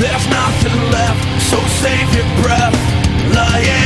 There's nothing left, so save your breath. Lying